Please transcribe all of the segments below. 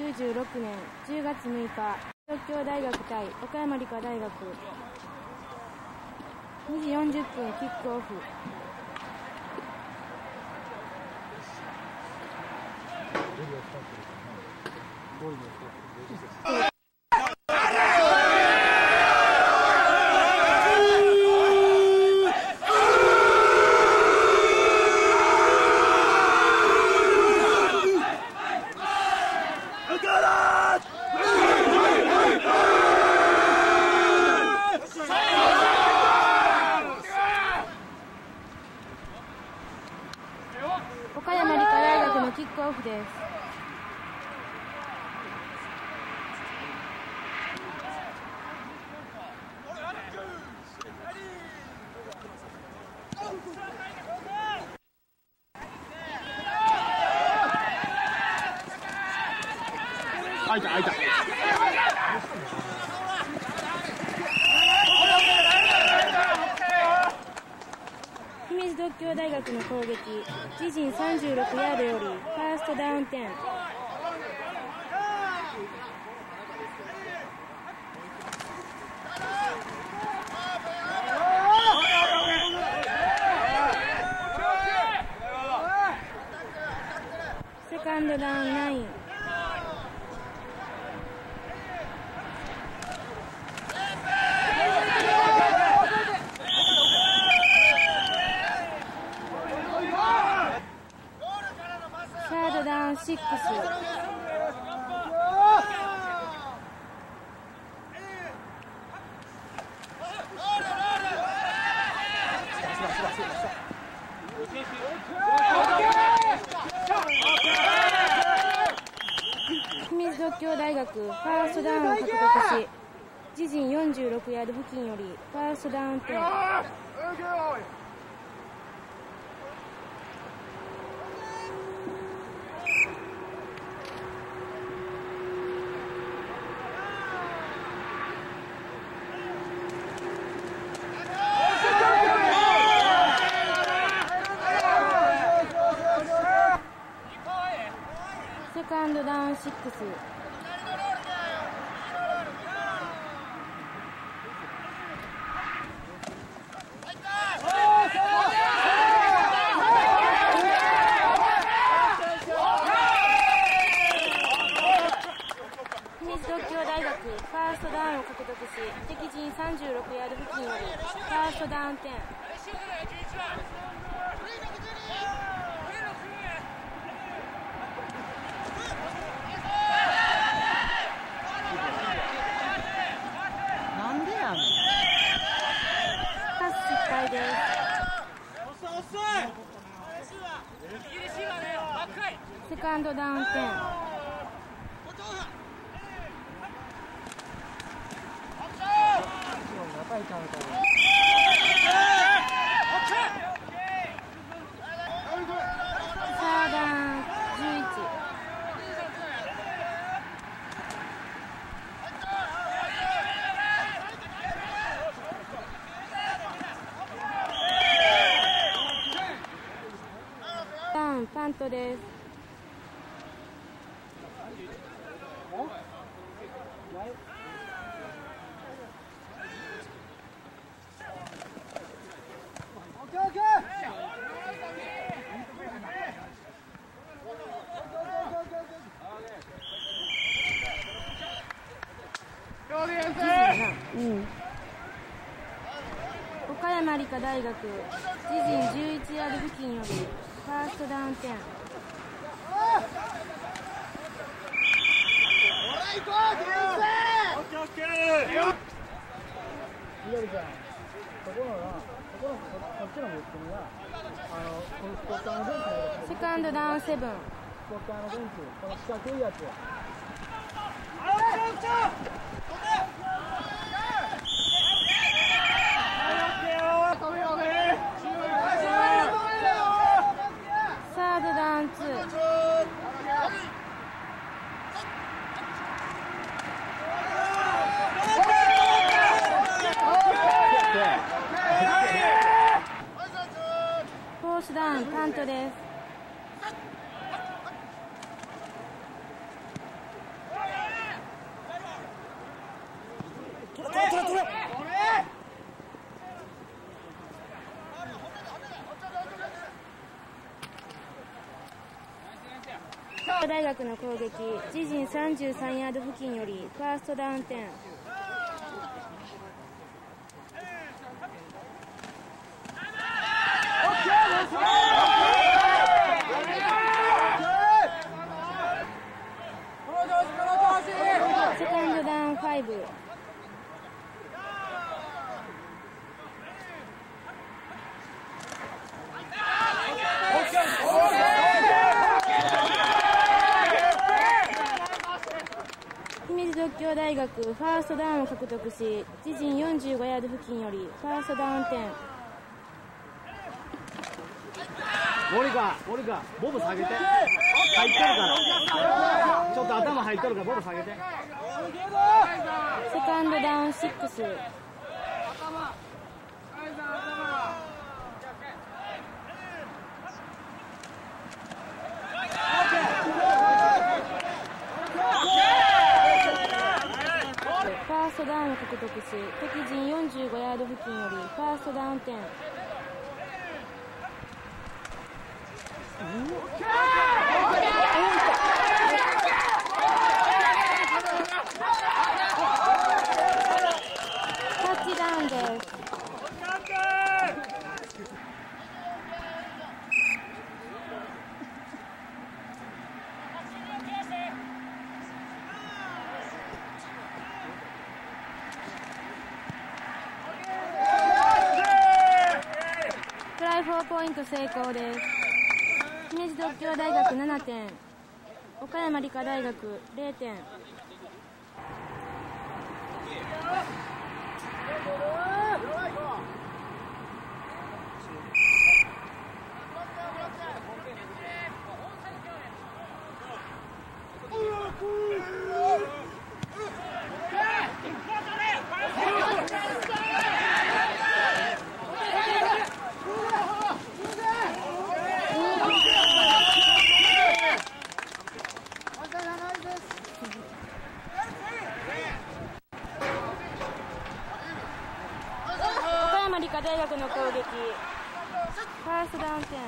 1996年10月6日東京大学対岡山理科大学。2時40分キックオフ。岡山理科大学のキックオフです開いた開いた大学の攻撃。自陣36ヤードよりファーストダウン10セカンドダウン。10中いからたいなサーダウン11ダウンパントですうん岡山理科大学自陣11ヤード付近よりファーストダウン10みどりちゃんそこのなそこのそこっちの言ってみなあのこのスポッターのベン。チのセカンドダウン7スポッターのベン。チこの四角いやつスダウンカントです。大学の攻撃自陣33ヤード付近よりファーストダウン点。ダウン5姫路独協大学ファーストダウンを獲得し自陣45ヤード付近よりファーストダウン10森川森川ボブ下げて。入っとるから。ちょっと頭入っとるからボブ下げて。ンドダウン6ファーストダウンを獲得し敵陣45ヤード付近よりファーストダウン10タッチダウンですトライ4ポイント成功です。姫路独協大学7点。岡山理科大学0点岡山理科大学の攻撃ファーストダウン点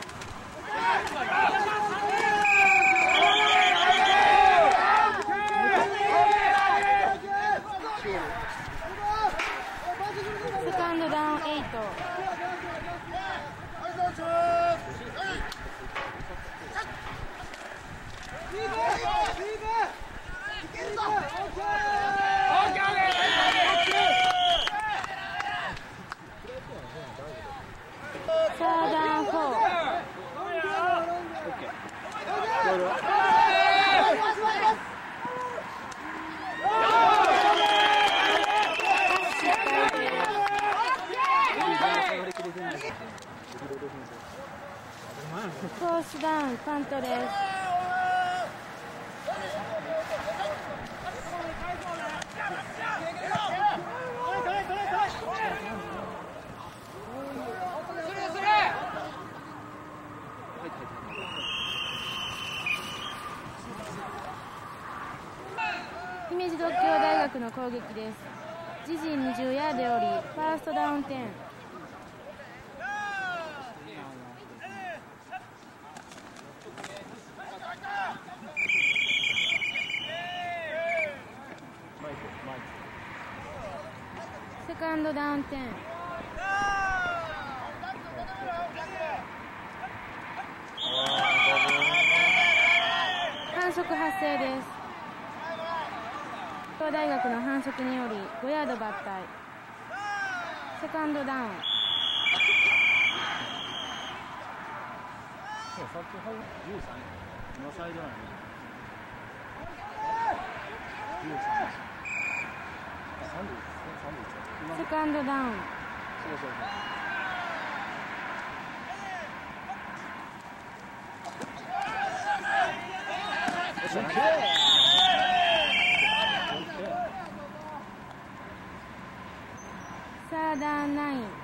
セカンドダウン8サーダウン4フォースダウンパントです姫路独協大学の攻撃です自陣20ヤードよりファーストダウン10セカンドダウン10反則発生です東大学の反則により5ヤード抜体セカンドダウン。セカンドダウン。そうそうそうオッケーサーダウン9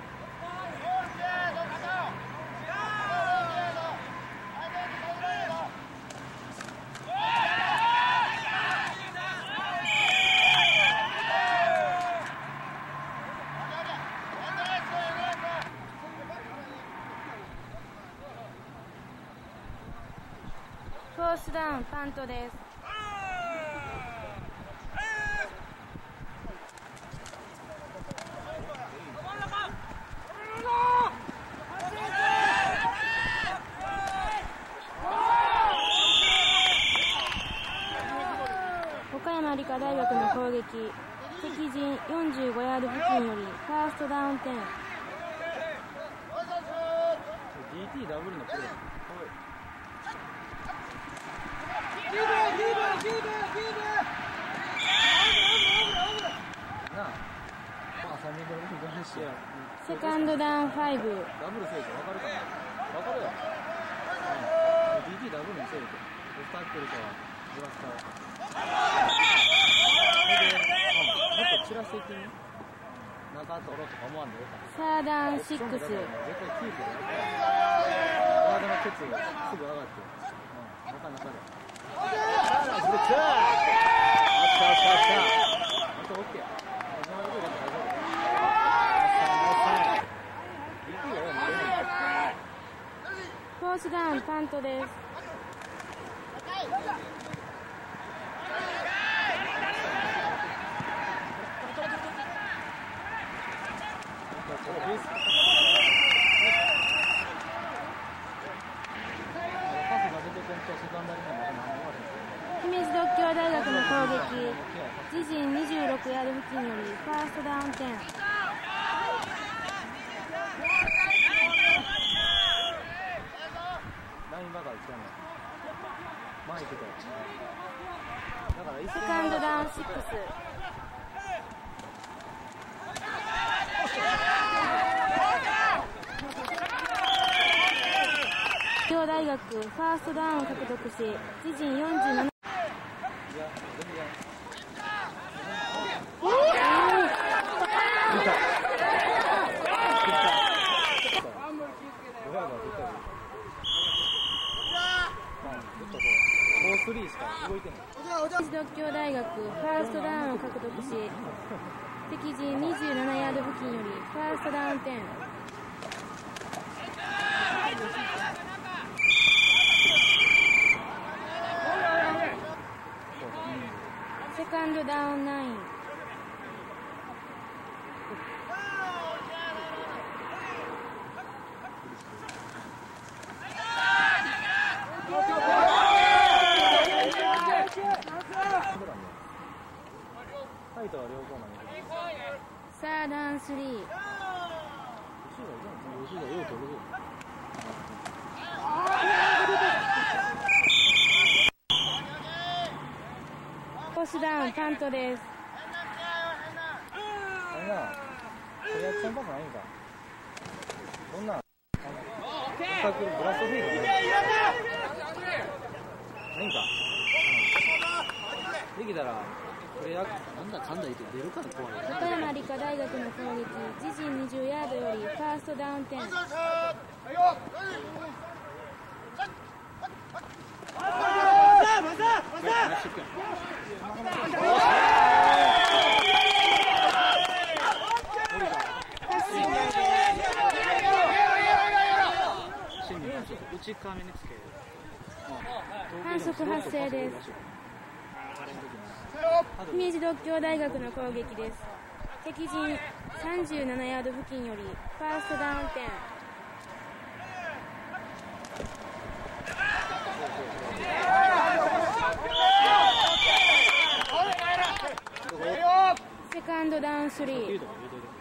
フォースストダウンパントです岡山理科大学の攻撃敵陣45ヤード付近よりファーストダウン点 DT ダブルのプレーなあまあ3人で俺も5しやセカンドダウン5ダブルせいて分かるかな？分かるよ、うん、DT ダブルにせいてオフタックルかブラスターそれで、うん、もっと散らしていってみ中取ろうとか思わんでよかったサーダウン6絶対キープで体のケツすぐ上がって、うん、中中で。ブロックあったあったあった。ースダウンパントです。大学の攻撃自陣26ヤード付近よりファーストダウン10。京大学ファーストダウンを獲得し自陣47東京大学ファーストダウンを獲得し敵陣27ヤード付近よりファーストダウン10。クないないんか。うんできたら、これや、なんだかんだ言って出るから怖い山理科大学の攻撃。自陣20ヤードよりファーストダウン点心理内側目につける。反則発生です姫路独協大学の攻撃です敵陣37ヤード付近よりファーストダウン点セカンドダウン3言うとこ言うといて。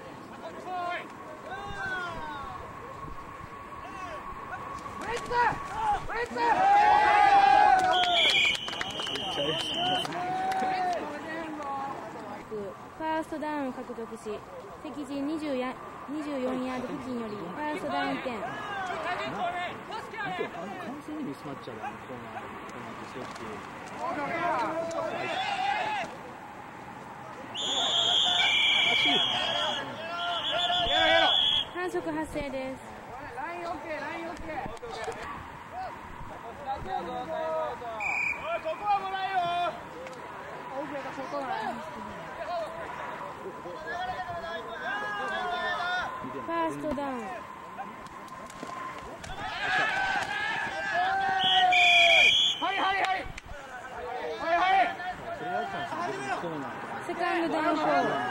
ファーストダウンを獲得し敵陣20や24ヤード付近よりファーストダウン点、反則発生ですセカンドダウンフォール。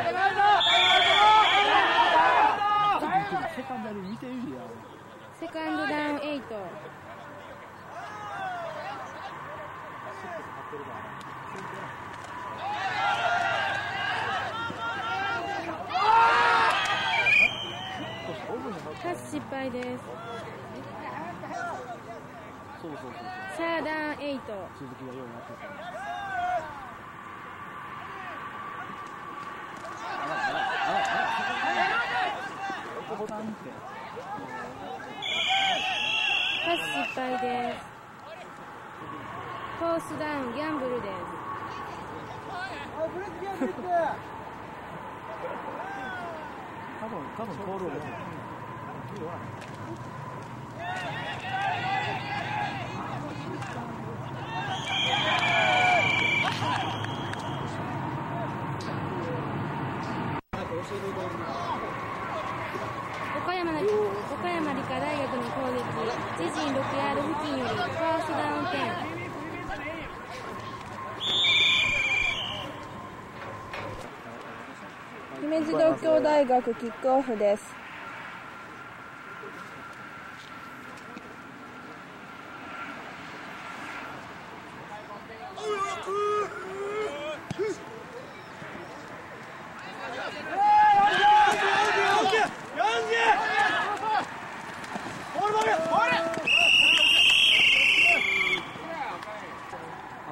セカンダル見てるやんセカンドダウン8パス失敗ですそうそうそうそうサーダウン8鈴木がようになってたボタンってパス失敗です。フォースダウンギャンブルです。多分多分コールを読む岡山の岡山理科大学の攻撃自陣6ヤード付近よりファーストダウン10姫路東京大学キックオフです。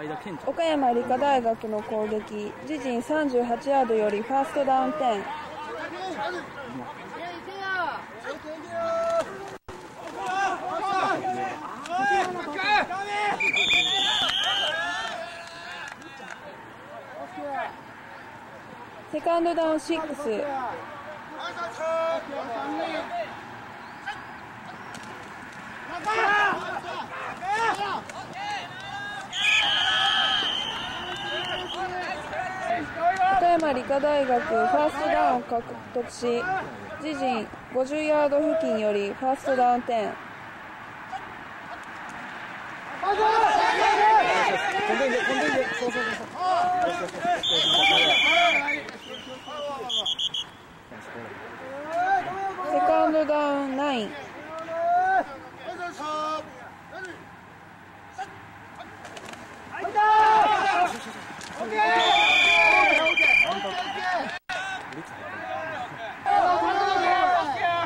間ケンち岡山理科大学の攻撃。自陣38ヤードよりファーストダウン10セカンドダウン6岡山理科大学ファーストダウンを獲得し自陣50ヤード付近よりファーストダウン10飛んでんで飛んでんでそうそうそうそうセカンドダウン9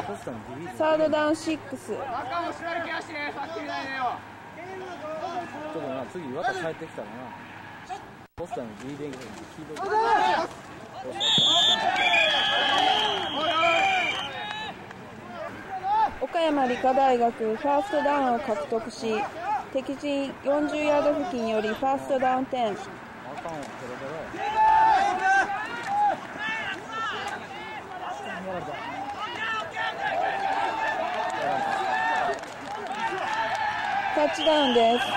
ポスターのグリーズサードダウン6ちょっとな次岩田帰ってきたらな。ポスターのグリーデング聞いてく。れ岡山理科大学ファーストダウンを獲得し敵陣40ヤード付近よりファーストダウン10あかんわこれからタッチダウンです。フ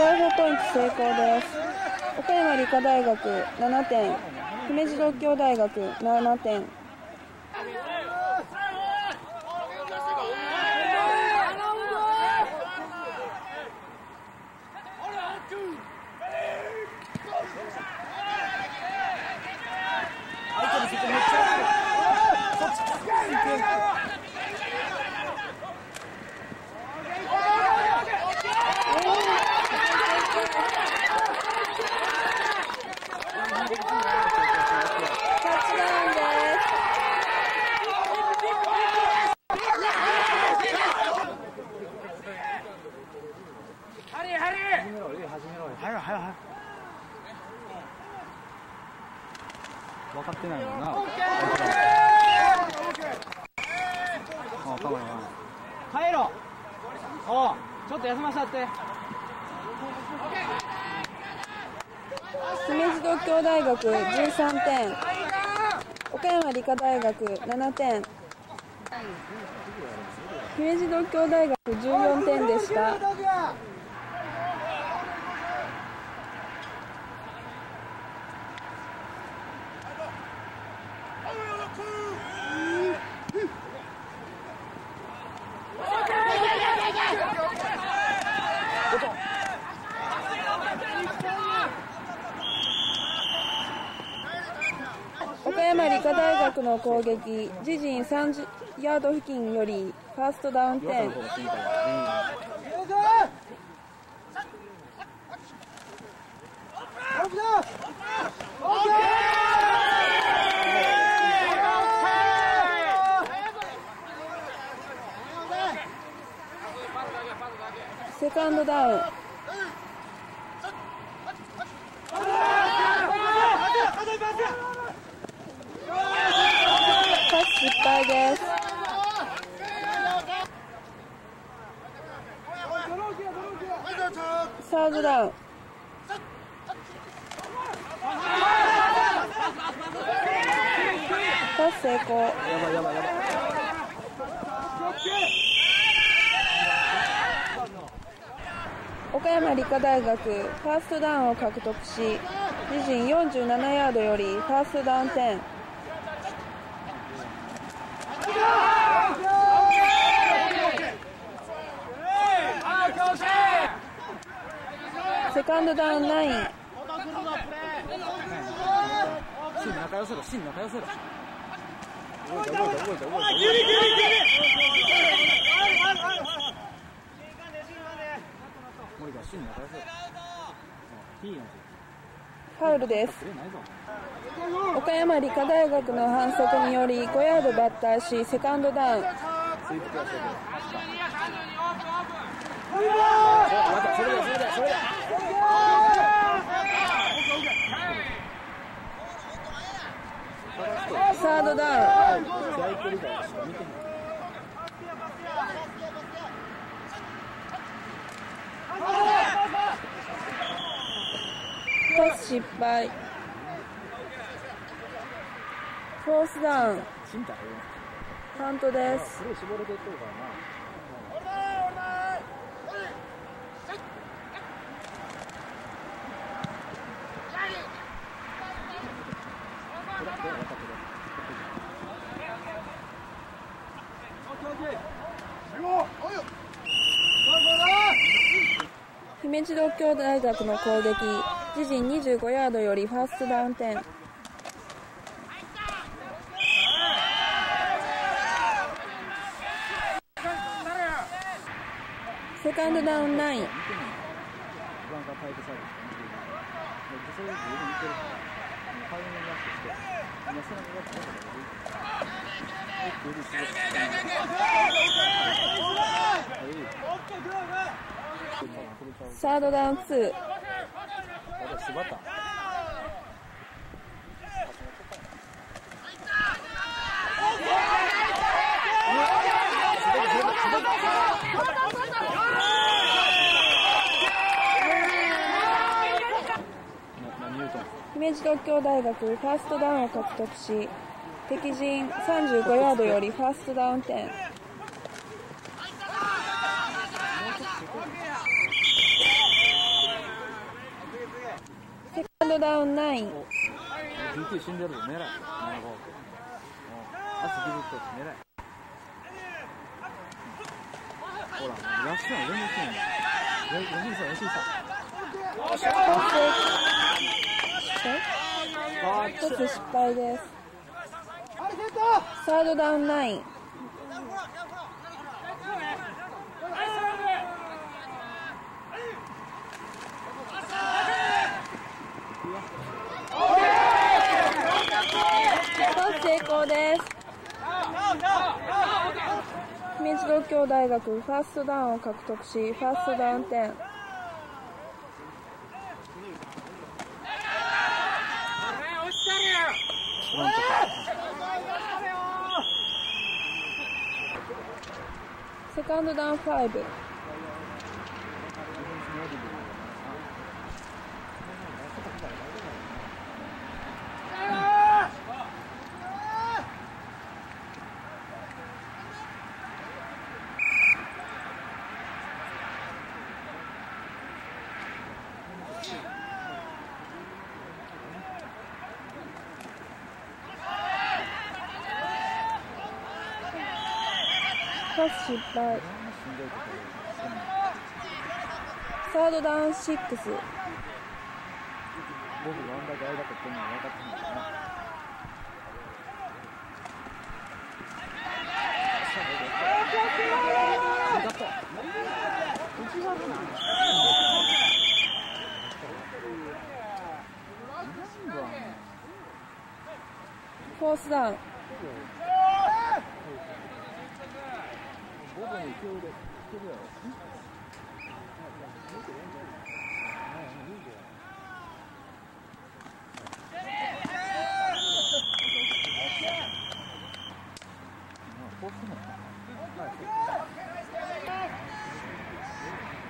ォアフォポイント成功です岡山理科大学7点姫路獨協大学7点相手の外めっちゃそっちタッチダウンです始めろえ始めろはいはいはい分かってないもな。帰ろう。おうちょっと休ませたって。姫路獨協大学13点。岡山理科大学7点。姫路獨協大学14点でした岡山理科大学の攻撃。自陣30ヤード付近よりファーストダウン。点セカンドダウンパス失敗ですサードダウンパス成功やばいやばいやばい岡山理科大学ファーストダウンを獲得し自陣47ヤードよりファーストダウン点セカンドダウン9芯仲良せろ芯仲良せろ動いた動いた動いた動いた動いた森田芯仲良せろうん T のファウルです。岡山理科大学の反則により5ヤードバッターしセカンドダウン。サードダウン試合距離からしか見てないパス失敗。フォースダウン。芯だよカウントですプレー絞れてっとるからなこれこれ分かってる姫路独協大学の攻撃自陣25ヤードよりファーストダウン点セカンドダウン9見てない一番がタイプサードダウン2あれ柴田。な何言うとん姫路独協大学ファーストダウンを獲得し敵陣35ヤードよりファーストダウン点ダウン9お DT 死んでるぞ狙い。75お足ギリッと狙い。ほらラッシュは全然しないんだ吉井さん吉井さん。あー。一つ失敗です。サードダウン9パス成功です明治東京学ファーストダウンを獲得しファーストダウン10セカンドダウン5失敗。サードダウン6僕があんだっのは分かってんなフォースダウン僕の勢いでいけるやろ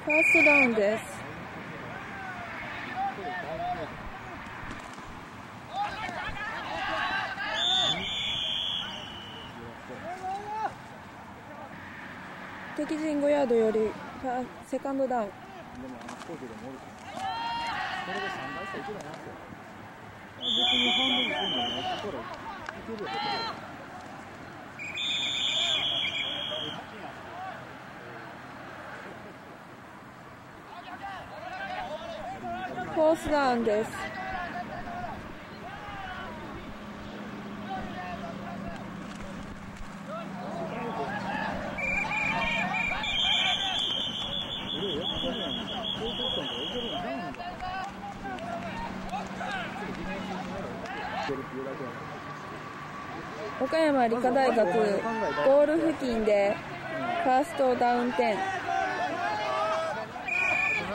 ファーストダウンです。敵陣5ヤードよりセカンドダウン。でもあの飛行機でもおるからこれで3倍したらいけないなって別に半分に組んでもここらいけるよここフォースダウンです俺やってるやん高速感からいけるんちゃうんかちょっとディフェンスになるいけるっていうだけや岡山理科大学ティンでファーストダウン10カン。ドダ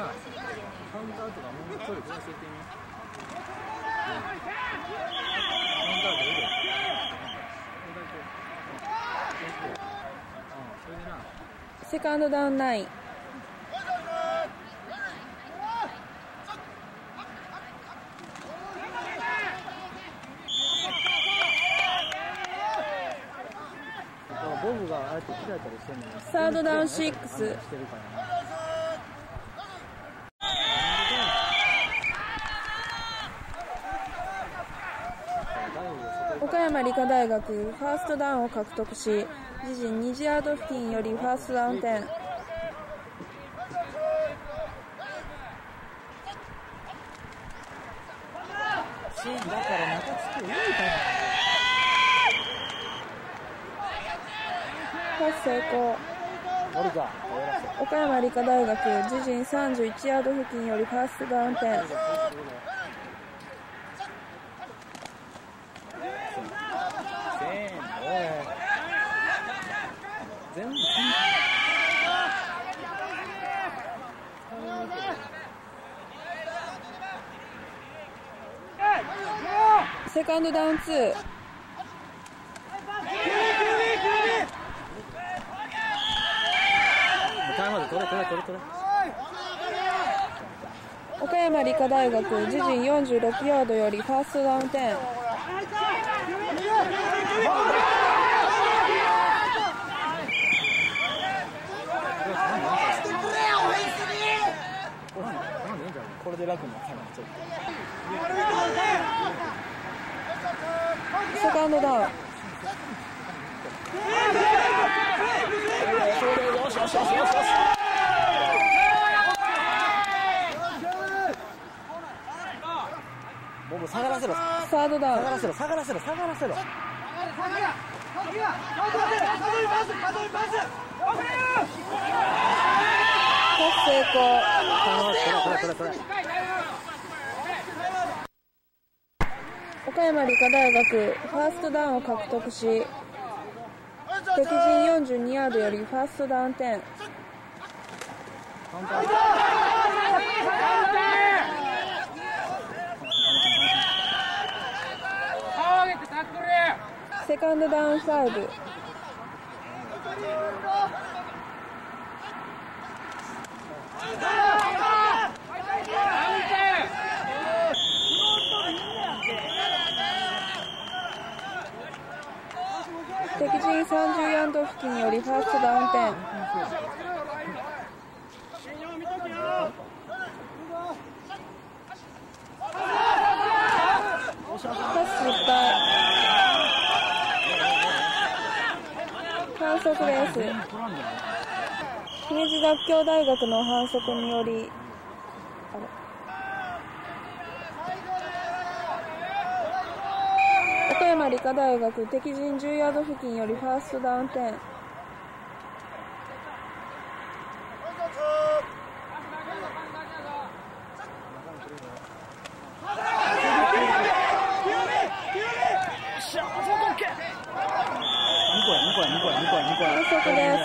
ウンターでいいよそれでなセカンドダウン9だからボブがああやって開いたりしてんのにサードダウンシックス。岡山理科大学ファーストダウンを獲得し自陣2ヤード付近よりファーストダウン10シーンだから中つけよいパス成功かおるか岡山理科大学自陣31ヤード付近よりファーストダウン10せーのおい全部セカンドダウン2タイムまで取れ取れ取れ取れ岡山理科大学自陣46ヤードよりファーストダウン10これで楽になったなちょっとセカンドダウンよしよしよしよしよしボブ下がらせろ。サードダウン。下がらせろ。下がらせろ。下がらせろ。パス成功。これこれこれこれ岡山理科大学ファーストダウンを獲得し敵陣42ヤードよりファーストダウン10セカンドダウン5敵陣30ヤード付近よりファーストダウン10姫路学協大学の反則によりあれ岡山理科大学敵陣10ヤード付近よりファーストダウン10個や2個や2個や2個や2個や反則です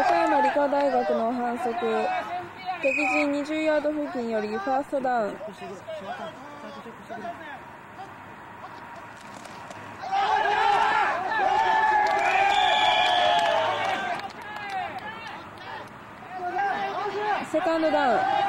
岡山理科大学の反則敵陣20ヤード付近よりファーストダウン。セカンドダウン。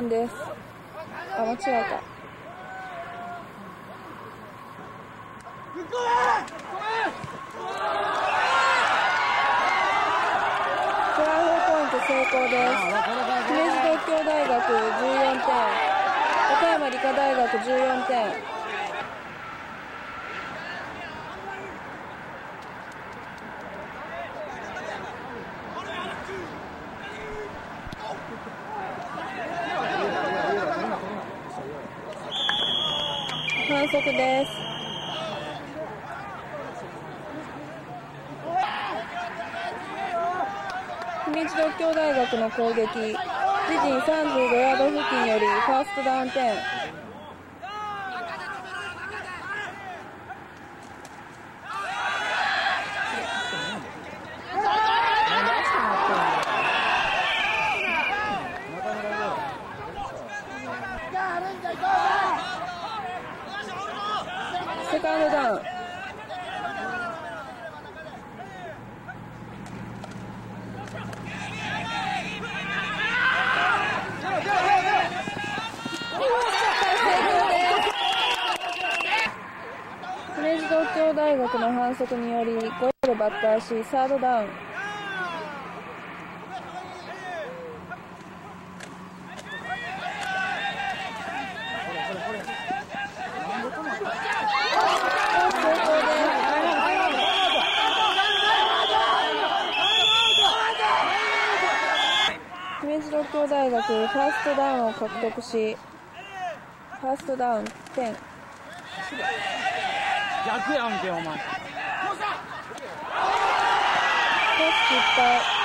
サードダウンタッチダウンですファーストダウンです。あ間違えた。トライフォーポイント成功です。姫路東京大学14点岡山理科大学14点反則です姫路東京大学の攻撃。自陣35ヤード付近よりファーストダウン10セカンドダウン姫路東京大学の反則により5ヤードバッターしサードダウン。東京大学ファーストダウンを獲得しファーストダウン10逆やんけお前。パス失敗